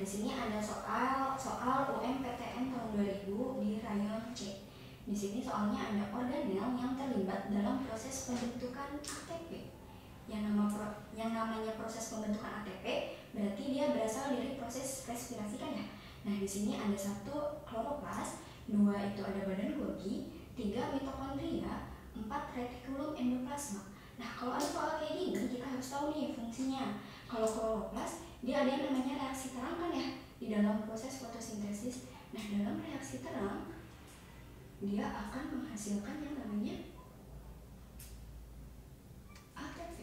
di sini ada soal soal UMPTN tahun 2000 di rayon C. Di sini soalnya ada organel yang terlibat dalam proses pembentukan ATP. Yang nama pro, yang namanya proses pembentukan ATP berarti dia berasal dari proses respirasi kan ya. Nah, di sini ada satu kloroplas, dua itu ada badan Golgi, tiga mitokondria, empat retikulum endoplasma. Nah, kalau ada soal kayak gini, kita harus tahu nih fungsinya. Kalau kloroplas, dia ada yang namanya reaksi terang kan ya, di dalam proses fotosintesis. Nah, dalam reaksi terang, dia akan menghasilkan yang namanya ATP.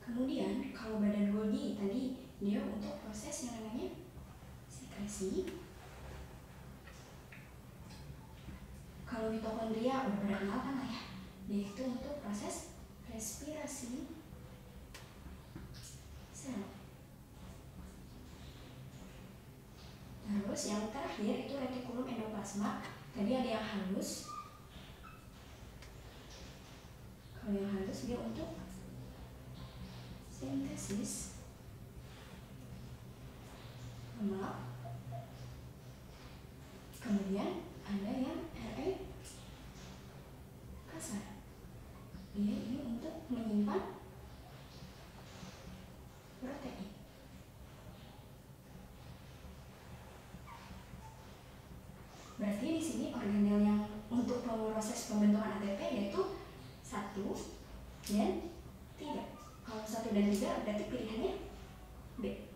Kemudian, kalau badan Golgi tadi, dia untuk proses yang namanya sekresi kalau mitokondria udah pada kenal kan ya dia itu untuk proses respirasi. Sel. Terus yang terakhir itu retikulum endoplasma. Tadi ada yang halus. Kalau yang halus dia untuk sintesis. Lemak kemudian ada yang RE kasar ini untuk menyimpan protein. Berarti di sini organel yang untuk proses pembentukan ATP yaitu satu dan tiga. Kalau satu dan tiga berarti pilihannya B